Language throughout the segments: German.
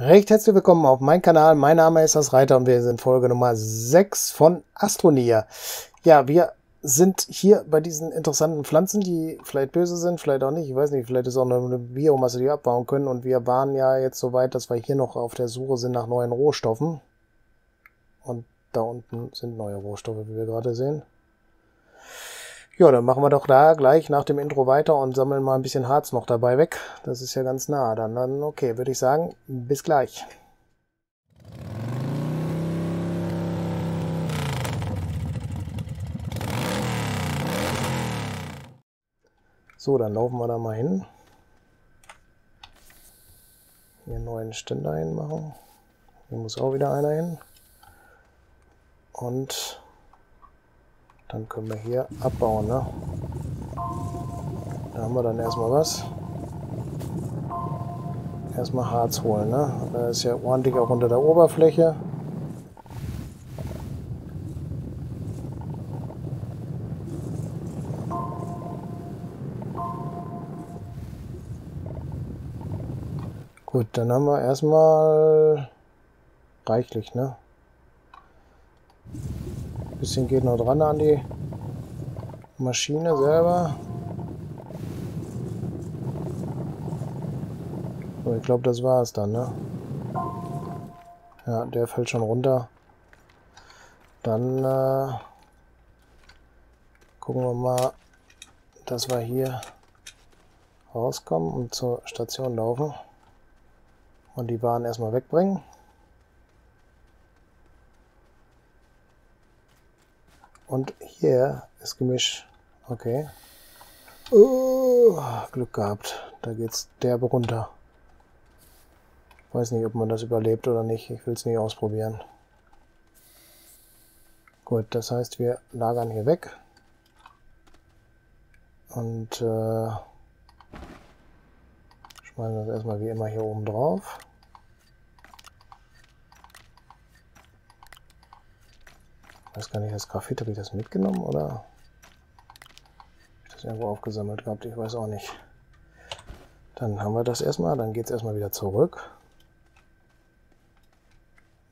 Recht herzlich willkommen auf meinem Kanal. Mein Name ist das Reiter und wir sind Folge Nummer 6 von Astronia. Ja, wir sind hier bei diesen interessanten Pflanzen, die vielleicht böse sind, vielleicht auch nicht. Ich weiß nicht, vielleicht ist auch eine Biomasse, die wir abbauen können. Und wir waren ja jetzt so weit, dass wir hier noch auf der Suche sind nach neuen Rohstoffen. Und da unten sind neue Rohstoffe, wie wir gerade sehen. Ja, dann machen wir doch da gleich nach dem Intro weiter und sammeln mal ein bisschen Harz noch dabei weg. Das ist ja ganz nah. Dann, dann okay, würde ich sagen, bis gleich. So, dann laufen wir da mal hin. Hier einen neuen Ständer hinmachen. Hier muss auch wieder einer hin. Und dann können wir hier abbauen. Ne? Da haben wir dann erstmal was. Erstmal Harz holen. Ne? Da ist ja ordentlich auch unter der Oberfläche. Gut, dann haben wir erstmal reichlich, ne? Bisschen geht noch dran an die Maschine selber. So, ich glaube, das war es dann, ne? Ja, der fällt schon runter. Dann äh, gucken wir mal, dass wir hier rauskommen und zur Station laufen und die Waren erstmal wegbringen. Und hier ist Gemisch. Okay. Oh, Glück gehabt. Da geht's derbe runter. Weiß nicht, ob man das überlebt oder nicht. Ich will es nicht ausprobieren. Gut, das heißt, wir lagern hier weg. Und äh, schmeißen das erstmal wie immer hier oben drauf. Weiß gar nicht, das Graphit, habe ich das mitgenommen oder habe ich das irgendwo aufgesammelt gehabt? Ich weiß auch nicht. Dann haben wir das erstmal, dann geht es erstmal wieder zurück.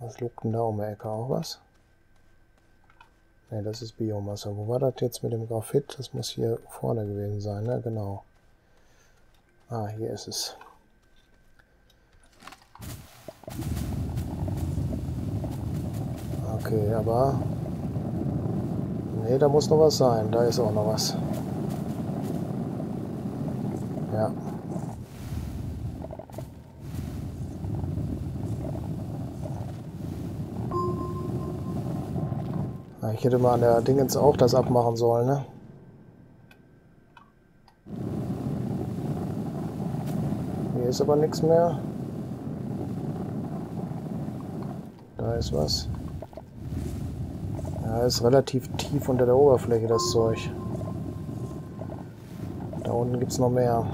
Was lugt denn da um die Ecke auch was? Ne, das ist Biomasse. Wo war das jetzt mit dem Graphit? Das muss hier vorne gewesen sein, ne? Genau. Ah, hier ist es. Okay, aber Ne, da muss noch was sein. Da ist auch noch was. Ja. Ich hätte mal an der Dingens auch das abmachen sollen, ne? Hier ist aber nichts mehr. Da ist was. Ja, ist relativ tief unter der Oberfläche, das Zeug. Da unten gibt es noch mehr.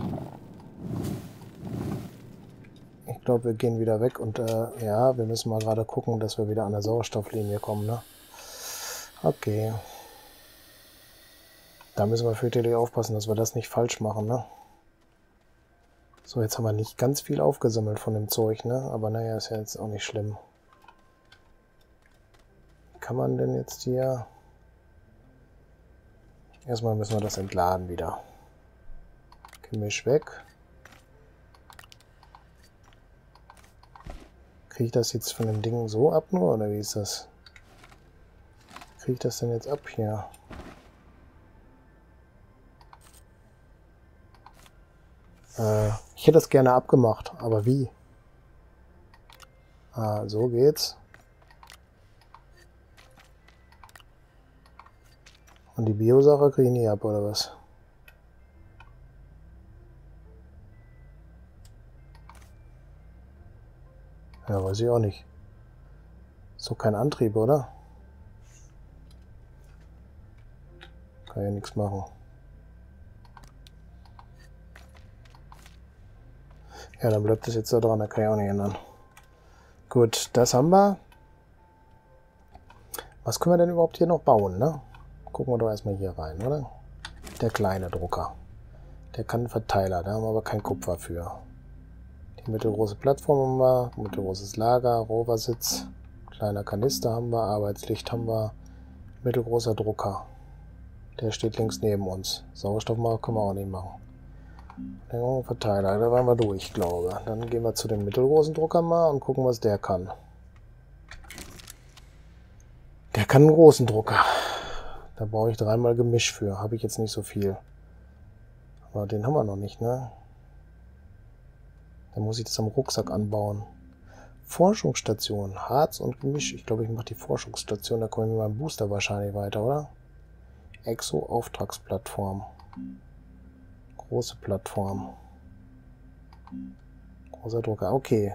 Ich glaube, wir gehen wieder weg und äh, ja, wir müssen mal gerade gucken, dass wir wieder an der Sauerstofflinie kommen, ne? Okay. Da müssen wir fürchterlich aufpassen, dass wir das nicht falsch machen, ne? So, jetzt haben wir nicht ganz viel aufgesammelt von dem Zeug, ne? Aber naja, ist ja jetzt auch nicht schlimm kann man denn jetzt hier... Erstmal müssen wir das entladen wieder. Gemisch weg. Kriege ich das jetzt von dem Ding so ab nur, oder wie ist das? Kriege ich das denn jetzt ab hier? Äh, ich hätte das gerne abgemacht, aber wie? Ah, so geht's. Und die Bio-Sache kriege ich nie ab, oder was? Ja, weiß ich auch nicht. So kein Antrieb, oder? Kann ja nichts machen. Ja, dann bleibt das jetzt da dran, da kann ich auch nicht ändern. Gut, das haben wir. Was können wir denn überhaupt hier noch bauen, ne? Gucken wir doch erstmal hier rein, oder? Der kleine Drucker. Der kann einen Verteiler, da haben wir aber kein Kupfer für. Die mittelgroße Plattform haben wir, mittelgroßes Lager, Roversitz, kleiner Kanister haben wir, Arbeitslicht haben wir, mittelgroßer Drucker. Der steht links neben uns. Sauerstoffmark können wir auch nicht machen. Verteiler, da waren wir durch, glaube Dann gehen wir zu dem mittelgroßen Drucker mal und gucken, was der kann. Der kann einen großen Drucker. Da brauche ich dreimal Gemisch für. Habe ich jetzt nicht so viel. Aber den haben wir noch nicht, ne? Dann muss ich das am Rucksack anbauen. Forschungsstation, Harz und Gemisch. Ich glaube, ich mache die Forschungsstation, da komme ich mit meinem Booster wahrscheinlich weiter, oder? Exo-Auftragsplattform. Große Plattform. Großer Drucker. Okay.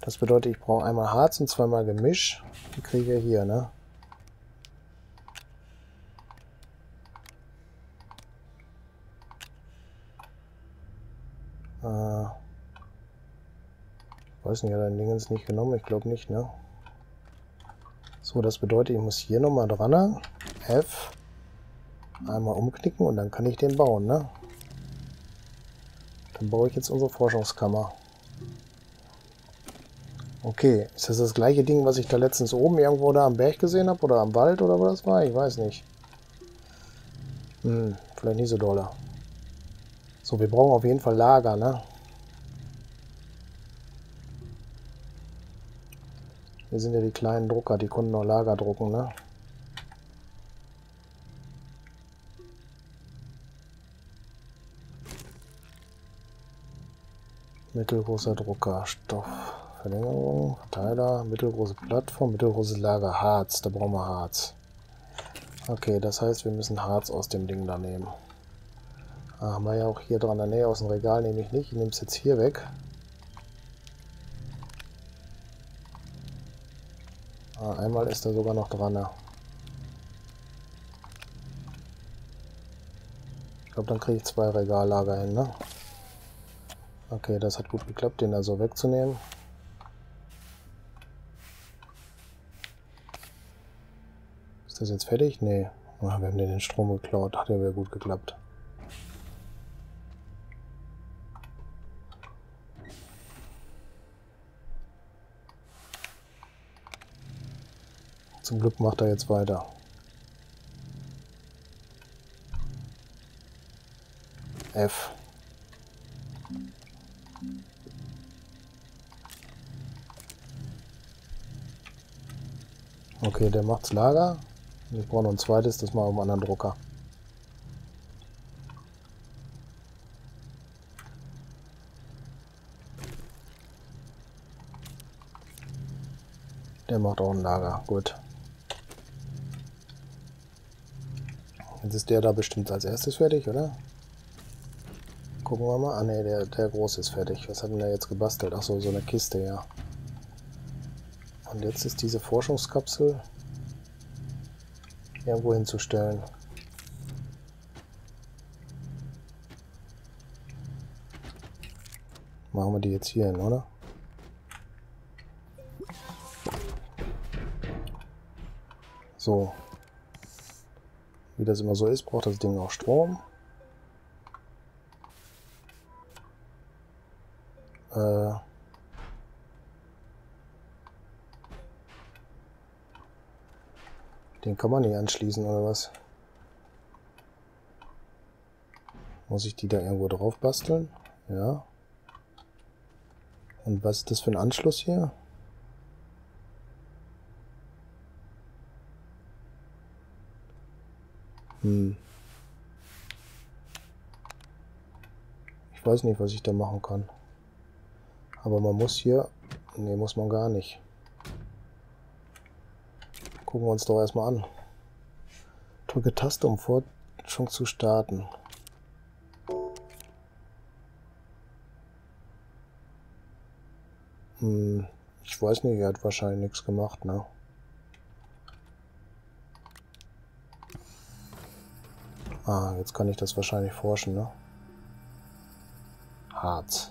Das bedeutet, ich brauche einmal Harz und zweimal Gemisch. Die kriege ich hier, ne? Äh, weiß nicht, hat er Dingens nicht genommen? Ich glaube nicht, ne? So, das bedeutet, ich muss hier nochmal dran. F. Einmal umknicken und dann kann ich den bauen, ne? Dann baue ich jetzt unsere Forschungskammer. Okay, ist das das gleiche Ding, was ich da letztens oben irgendwo da am Berg gesehen habe? Oder am Wald oder was das war? Ich weiß nicht. Hm, vielleicht nicht so doller. So, wir brauchen auf jeden Fall Lager, ne? Hier sind ja die kleinen Drucker, die konnten noch Lager drucken, ne? Mittelgroßer Drucker, Stoff, Verlängerung, Verteiler, mittelgroße Plattform, mittelgroßes Lager, Harz, da brauchen wir Harz. Okay, das heißt, wir müssen Harz aus dem Ding da nehmen. Ah, haben wir ja auch hier dran Nähe aus dem Regal, nehme ich nicht. Ich nehme es jetzt hier weg. Ah, einmal ist er sogar noch dran. Ne? Ich glaube, dann kriege ich zwei Regallager hin, ne? Okay, das hat gut geklappt, den da so wegzunehmen. Ist das jetzt fertig? Nee. Ah, wir haben den Strom geklaut. Hat ja wieder gut geklappt. Zum Glück macht er jetzt weiter. F. Okay, der macht's Lager. Ich brauche noch ein zweites, das mal auf einem anderen Drucker. Der macht auch ein Lager, gut. Jetzt ist der da bestimmt als erstes fertig, oder? Gucken wir mal. Ah ne, der, der große ist fertig. Was hat denn der jetzt gebastelt? Achso, so eine Kiste, ja. Und jetzt ist diese Forschungskapsel irgendwo hinzustellen. Machen wir die jetzt hier hin, oder? So, wie das immer so ist, braucht das Ding auch Strom. Äh Den kann man nicht anschließen, oder was? Muss ich die da irgendwo drauf basteln? Ja. Und was ist das für ein Anschluss hier? Hm. Ich weiß nicht, was ich da machen kann. Aber man muss hier... Ne, muss man gar nicht. Gucken wir uns doch erstmal an. Drücke Taste, um Forschung zu starten. Hm, ich weiß nicht, er hat wahrscheinlich nichts gemacht, ne? Ah, jetzt kann ich das wahrscheinlich forschen, ne? Harz.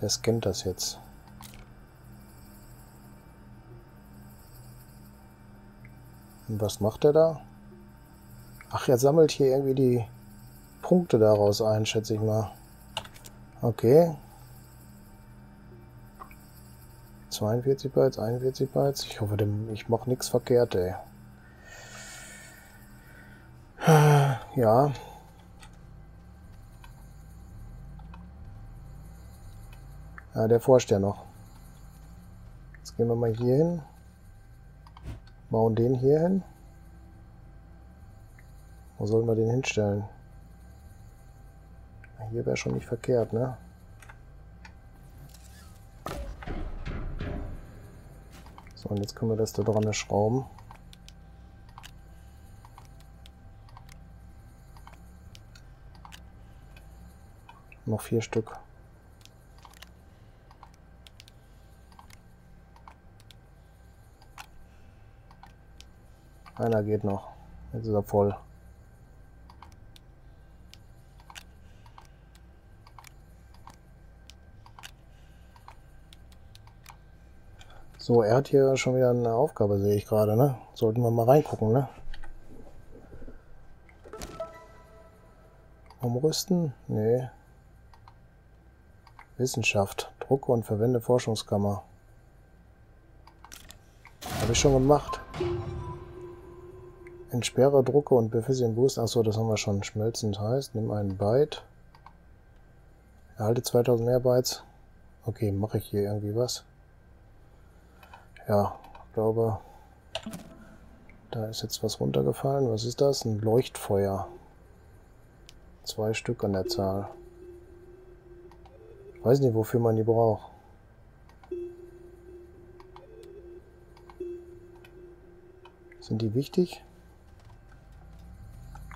Der scannt das jetzt. Und was macht er da? Ach, er sammelt hier irgendwie die Punkte daraus ein, schätze ich mal. Okay. 42 Bytes, 41 Bytes. Ich hoffe, ich mache nichts verkehrt, ey. Ja. Ja, der forscht ja noch. Jetzt gehen wir mal hier hin. Bauen den hier hin. Wo sollen wir den hinstellen? Hier wäre schon nicht verkehrt, ne? So, und jetzt können wir das da dran schrauben. Noch vier Stück. Einer geht noch. Jetzt ist er voll. So, er hat hier schon wieder eine Aufgabe, sehe ich gerade, ne? Sollten wir mal reingucken, ne? Umrüsten? Nee. Wissenschaft. Drucke und verwende Forschungskammer. Habe ich schon gemacht. Entsperre, Drucke und befestige Boost. Achso, das haben wir schon. Schmelzend heißt, nimm einen Byte. Erhalte 2000 mehr Bytes. Okay, mache ich hier irgendwie was? Ja, ich glaube, da ist jetzt was runtergefallen. Was ist das? Ein Leuchtfeuer. Zwei Stück an der Zahl. Weiß nicht, wofür man die braucht. Sind die wichtig?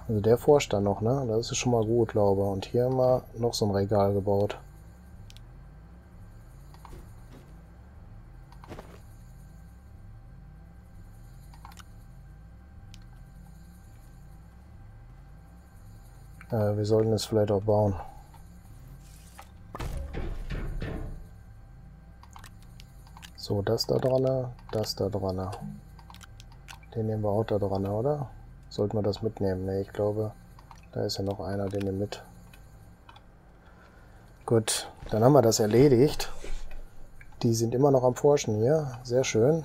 Also der da noch, ne? Das ist schon mal gut, glaube ich. Und hier haben wir noch so ein Regal gebaut. Äh, wir sollten es vielleicht auch bauen. So, das da dran, das da dran. Den nehmen wir auch da dran, oder? Sollten wir das mitnehmen? Ne, ich glaube, da ist ja noch einer, den nehmen mit. Gut, dann haben wir das erledigt. Die sind immer noch am Forschen hier. Sehr schön.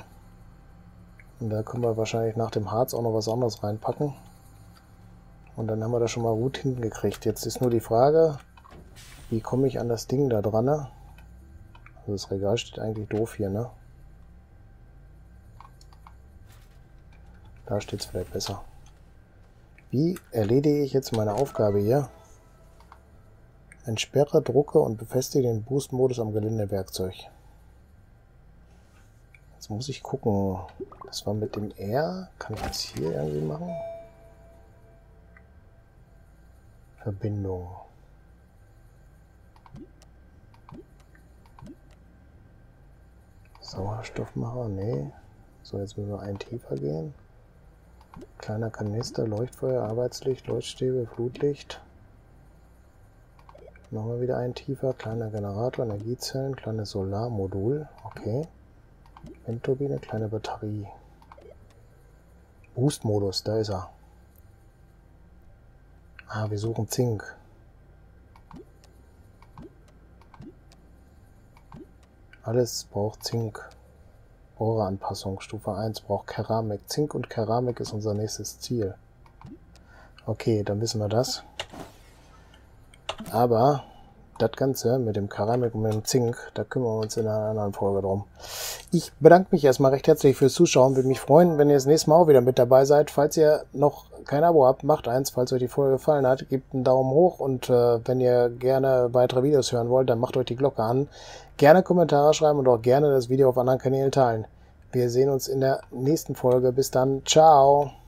Und da können wir wahrscheinlich nach dem Harz auch noch was anderes reinpacken. Und dann haben wir das schon mal gut hingekriegt. Jetzt ist nur die Frage, wie komme ich an das Ding da dran? Das Regal steht eigentlich doof hier, ne? Da steht es vielleicht besser. Wie erledige ich jetzt meine Aufgabe hier? Entsperre, drucke und befestige den Boost-Modus am Geländewerkzeug. Jetzt muss ich gucken. Das war mit dem R. Kann ich das hier irgendwie machen? Verbindung. Sauerstoffmacher? Nee. So, jetzt müssen wir einen tiefer gehen. Kleiner Kanister, Leuchtfeuer, Arbeitslicht, Leuchtstäbe, Flutlicht. Nochmal wieder ein tiefer, kleiner Generator, Energiezellen, kleines Solarmodul. Okay. Windturbine, kleine Batterie. Boost-Modus, da ist er. Ah, wir suchen Zink. Alles braucht Zink. Bohreranpassung Stufe 1 braucht Keramik. Zink und Keramik ist unser nächstes Ziel. Okay, dann wissen wir das. Aber das Ganze mit dem Keramik und mit dem Zink, da kümmern wir uns in einer anderen Folge drum. Ich bedanke mich erstmal recht herzlich fürs Zuschauen. Würde mich freuen, wenn ihr das nächste Mal auch wieder mit dabei seid. Falls ihr noch kein Abo habt, macht eins. Falls euch die Folge gefallen hat, gebt einen Daumen hoch. Und äh, wenn ihr gerne weitere Videos hören wollt, dann macht euch die Glocke an. Gerne Kommentare schreiben und auch gerne das Video auf anderen Kanälen teilen. Wir sehen uns in der nächsten Folge. Bis dann. Ciao.